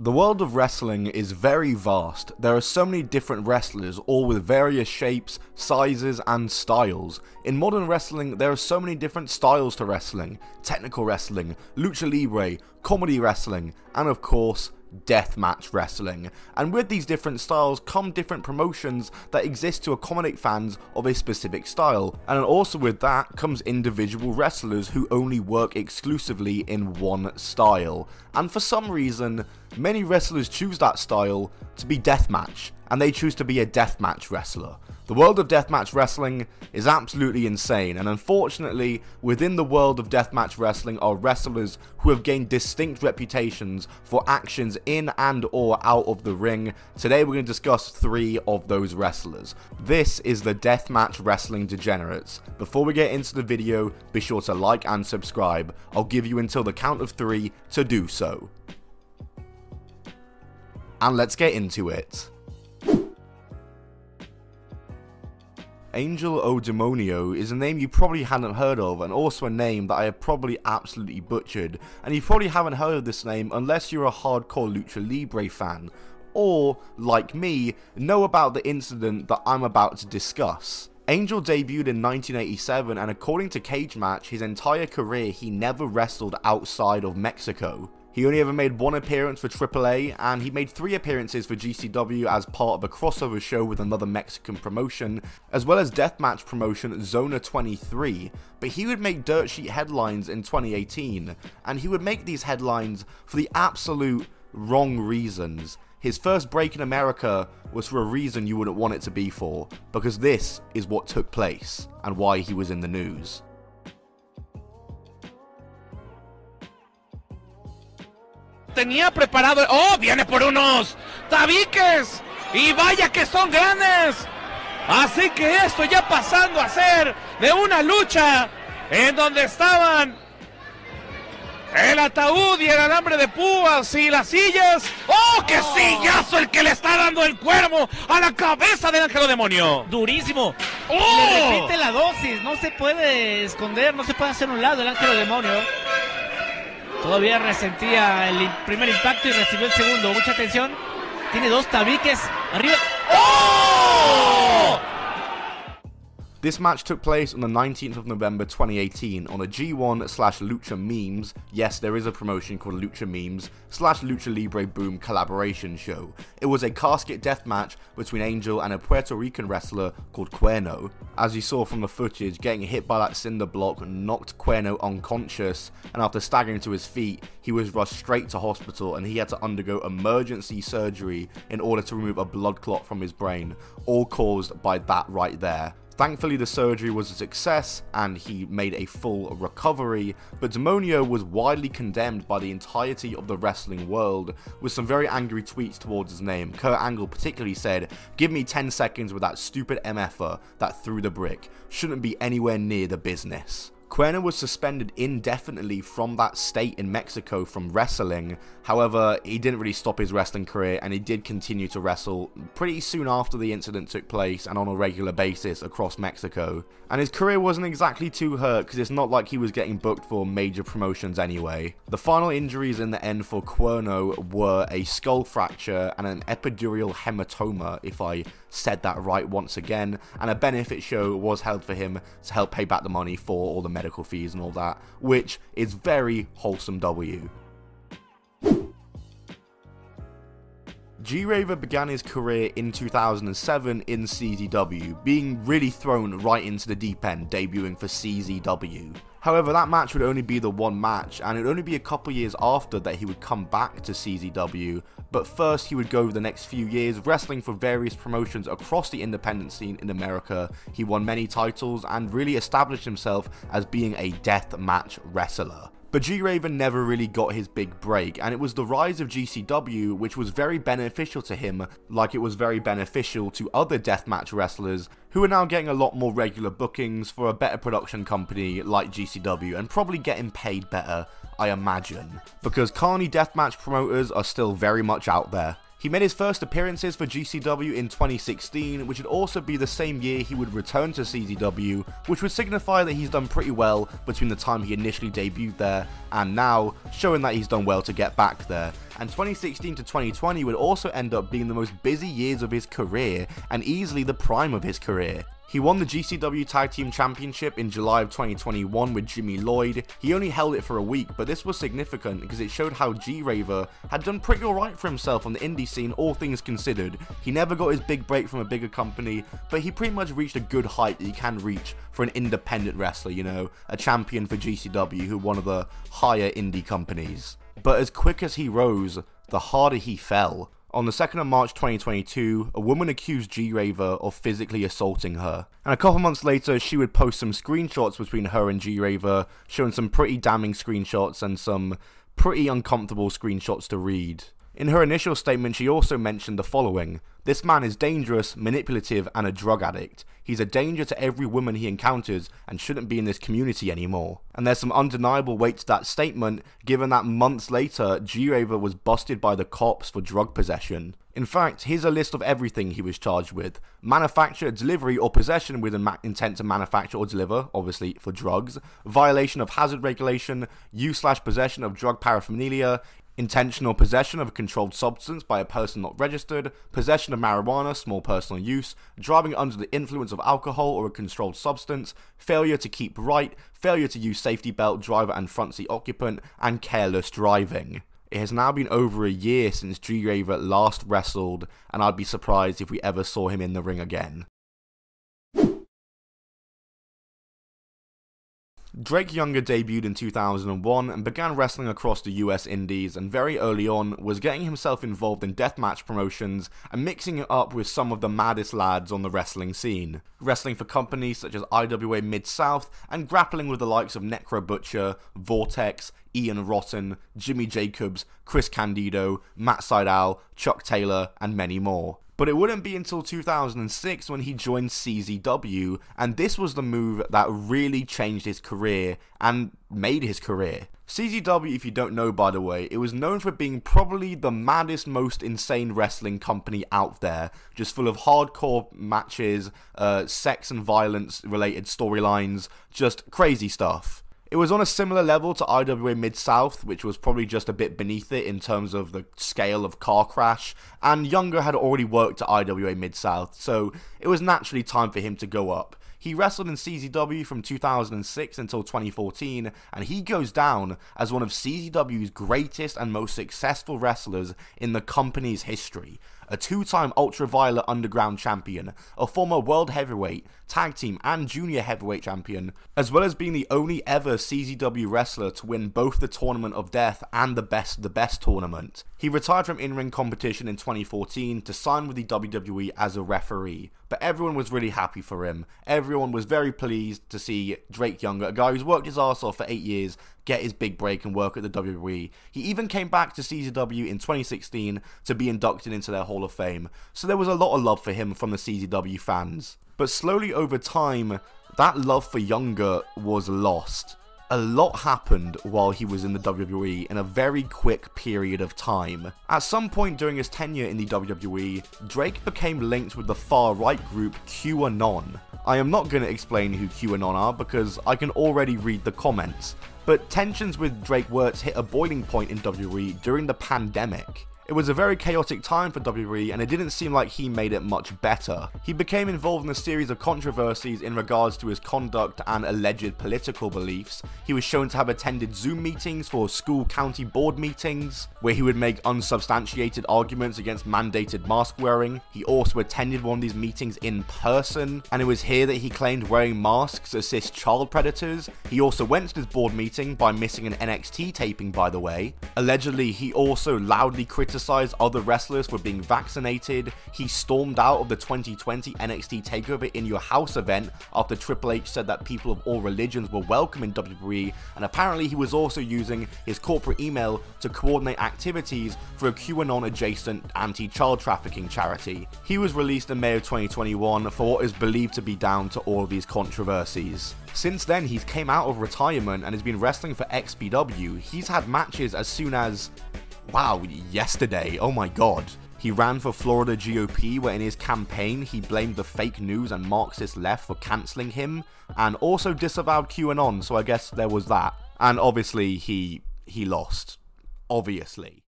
The world of wrestling is very vast. There are so many different wrestlers, all with various shapes, sizes, and styles. In modern wrestling, there are so many different styles to wrestling. Technical wrestling, lucha libre, comedy wrestling, and of course, deathmatch wrestling. And with these different styles come different promotions that exist to accommodate fans of a specific style. And also with that comes individual wrestlers who only work exclusively in one style. And for some reason, many wrestlers choose that style to be deathmatch, and they choose to be a deathmatch wrestler. The world of deathmatch wrestling is absolutely insane, and unfortunately, within the world of deathmatch wrestling are wrestlers who have gained distinct reputations for actions in and or out of the ring. Today we're going to discuss three of those wrestlers. This is the Deathmatch Wrestling Degenerates. Before we get into the video, be sure to like and subscribe. I'll give you until the count of three to do so. And let's get into it. Angel O Demonio is a name you probably hadn't heard of and also a name that I have probably absolutely butchered and you probably haven't heard of this name unless you're a hardcore Lucha Libre fan or, like me, know about the incident that I'm about to discuss. Angel debuted in 1987 and according to Cage Match, his entire career he never wrestled outside of Mexico. He only ever made one appearance for AAA, and he made three appearances for GCW as part of a crossover show with another Mexican promotion, as well as deathmatch promotion Zona 23, but he would make dirt sheet headlines in 2018, and he would make these headlines for the absolute wrong reasons. His first break in America was for a reason you wouldn't want it to be for, because this is what took place, and why he was in the news. Tenía preparado. ¡Oh! Viene por unos tabiques. Y vaya que son grandes. Así que esto ya pasando a ser de una lucha en donde estaban el ataúd y el alambre de púas y las sillas. ¡Oh, qué oh. sillazo el que le está dando el cuervo a la cabeza del ángel demonio! Durísimo. ¡Oh! Le repite la dosis, no se puede esconder, no se puede hacer un lado el ángel demonio. Todavía resentía el primer impacto y recibió el segundo. Mucha atención. Tiene dos tabiques. Arriba. ¡Oh! This match took place on the 19th of November 2018 on a G1 slash Lucha Memes, yes there is a promotion called Lucha Memes, slash Lucha Libre Boom collaboration show. It was a casket death match between Angel and a Puerto Rican wrestler called Cuervo. As you saw from the footage, getting hit by that cinder block knocked Cuervo unconscious and after staggering to his feet, he was rushed straight to hospital and he had to undergo emergency surgery in order to remove a blood clot from his brain, all caused by that right there. Thankfully the surgery was a success and he made a full recovery, but Demonio was widely condemned by the entirety of the wrestling world, with some very angry tweets towards his name. Kurt Angle particularly said, give me 10 seconds with that stupid MFer that threw the brick, shouldn't be anywhere near the business. Cuervo was suspended indefinitely from that state in Mexico from wrestling. However, he didn't really stop his wrestling career and he did continue to wrestle pretty soon after the incident took place and on a regular basis across Mexico. And his career wasn't exactly too hurt because it's not like he was getting booked for major promotions anyway. The final injuries in the end for Cuervo were a skull fracture and an epidural hematoma, if I said that right once again, and a benefit show was held for him to help pay back the money for all the medical fees and all that, which is very wholesome W. G-Raver began his career in 2007 in CZW, being really thrown right into the deep end, debuting for CZW. However, that match would only be the one match, and it would only be a couple years after that he would come back to CZW, but first he would go over the next few years wrestling for various promotions across the independent scene in America. He won many titles and really established himself as being a death match wrestler. But G-Raver never really got his big break, and it was the rise of GCW which was very beneficial to him, like it was very beneficial to other deathmatch wrestlers who are now getting a lot more regular bookings for a better production company like GCW and probably getting paid better, I imagine. Because Carney deathmatch promoters are still very much out there. He made his first appearances for GCW in 2016, which would also be the same year he would return to CZW, which would signify that he's done pretty well between the time he initially debuted there and now, showing that he's done well to get back there. And 2016 to 2020 would also end up being the most busy years of his career, and easily the prime of his career. He won the GCW Tag Team Championship in July of 2021 with Jimmy Lloyd. He only held it for a week, but this was significant because it showed how G-Raver had done pretty alright for himself on the indie scene, all things considered. He never got his big break from a bigger company, but he pretty much reached a good height that he can reach for an independent wrestler, you know, a champion for GCW who one of the higher indie companies. But as quick as he rose, the harder he fell. On the 2nd of March 2022, a woman accused G-Raver of physically assaulting her. And a couple months later, she would post some screenshots between her and G-Raver, showing some pretty damning screenshots and some pretty uncomfortable screenshots to read. In her initial statement, she also mentioned the following This man is dangerous, manipulative, and a drug addict. He's a danger to every woman he encounters and shouldn't be in this community anymore. And there's some undeniable weight to that statement, given that months later, G-Raver was busted by the cops for drug possession. In fact, here's a list of everything he was charged with. Manufacture, delivery, or possession with an intent to manufacture or deliver, obviously for drugs, violation of hazard regulation, use slash possession of drug paraphernalia, intentional possession of a controlled substance by a person not registered, possession of marijuana, small personal use, driving under the influence of alcohol or a controlled substance, failure to keep right, failure to use safety belt, driver and front seat occupant, and careless driving. It has now been over a year since G-Raver last wrestled, and I'd be surprised if we ever saw him in the ring again. Drake Younger debuted in 2001 and began wrestling across the US Indies and very early on was getting himself involved in deathmatch promotions and mixing it up with some of the maddest lads on the wrestling scene. Wrestling for companies such as IWA Mid-South and grappling with the likes of Necro Butcher, Vortekz, Ian Rotten, Jimmy Jacobs, Chris Candido, Matt Sydal, Chuck Taylor, and many more. But it wouldn't be until 2006 when he joined CZW, and this was the move that really changed his career and made his career. CZW, if you don't know by the way, it was known for being probably the maddest, most insane wrestling company out there, just full of hardcore matches, uh, sex and violence related storylines, just crazy stuff. It was on a similar level to IWA Mid South, which was probably just a bit beneath it in terms of the scale of car crash, and Younger had already worked at IWA Mid South, so it was naturally time for him to go up. He wrestled in CZW from 2006 until 2014, and he goes down as one of CZW's greatest and most successful wrestlers in the company's history a two-time Ultraviolet Underground champion, a former World Heavyweight, Tag Team and Junior Heavyweight champion, as well as being the only ever CZW wrestler to win both the Tournament of Death and the Best the Best tournament. He retired from in-ring competition in 2014 to sign with the WWE as a referee, but everyone was really happy for him. Everyone was very pleased to see Drake Younger, a guy who's worked his ass off for 8 years, get his big break and work at the WWE. He even came back to CZW in 2016 to be inducted into their Hall of Fame, so there was a lot of love for him from the CZW fans. But slowly over time, that love for Younger was lost. A lot happened while he was in the WWE in a very quick period of time. At some point during his tenure in the WWE, Drake became linked with the far-right group QAnon. I am not going to explain who QAnon are because I can already read the comments, but tensions with Drake Wuertz hit a boiling point in WWE during the pandemic. It was a very chaotic time for WWE and it didn't seem like he made it much better. He became involved in a series of controversies in regards to his conduct and alleged political beliefs. He was shown to have attended Zoom meetings for school county board meetings, where he would make unsubstantiated arguments against mandated mask wearing. He also attended one of these meetings in person, and it was here that he claimed wearing masks assists child predators. He also went to this board meeting by missing an NXT taping by the way. Allegedly, he also loudly criticized criticized other wrestlers for being vaccinated. He stormed out of the 2020 NXT TakeOver in Your House event after Triple H said that people of all religions were welcome in WWE, and apparently he was also using his corporate email to coordinate activities for a QAnon adjacent anti-child trafficking charity. He was released in May of 2021 for what is believed to be down to all these controversies. Since then, he's came out of retirement and has been wrestling for XPW. He's had matches as soon as wow, yesterday, oh my god. He ran for Florida GOP, where in his campaign he blamed the fake news and Marxist left for cancelling him, and also disavowed QAnon, so I guess there was that. And obviously he he lost. Obviously.